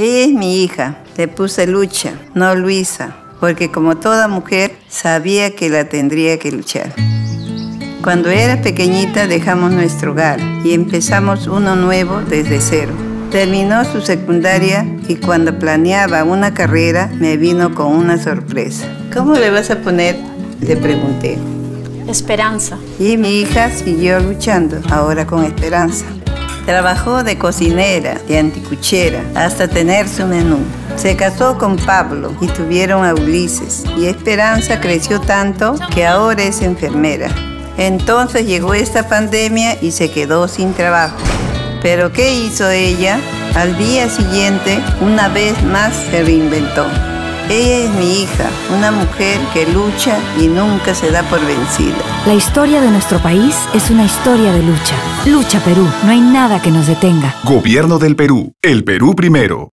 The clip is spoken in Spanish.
Ella es mi hija. Le puse Lucha, no Luisa, porque como toda mujer sabía que la tendría que luchar. Cuando era pequeñita dejamos nuestro hogar y empezamos uno nuevo desde cero. Terminó su secundaria y cuando planeaba una carrera me vino con una sorpresa. ¿Cómo le vas a poner? Le pregunté. Esperanza. Y mi hija siguió luchando, ahora con esperanza. Trabajó de cocinera, de anticuchera, hasta tener su menú. Se casó con Pablo y tuvieron a Ulises. Y Esperanza creció tanto que ahora es enfermera. Entonces llegó esta pandemia y se quedó sin trabajo. Pero ¿qué hizo ella? Al día siguiente, una vez más se reinventó. Ella es mi hija, una mujer que lucha y nunca se da por vencida. La historia de nuestro país es una historia de lucha. Lucha Perú, no hay nada que nos detenga. Gobierno del Perú, el Perú primero.